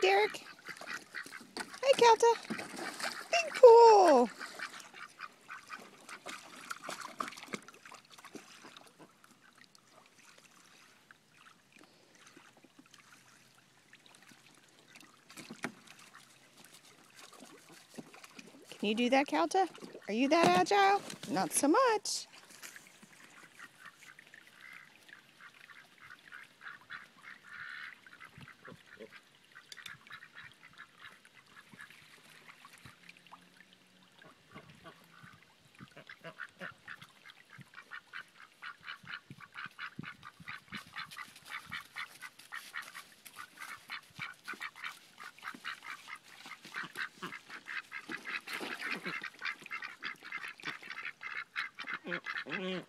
Derek. Hey, Kelta. Be cool. Can you do that, Kelta? Are you that agile? Not so much. 음, 음.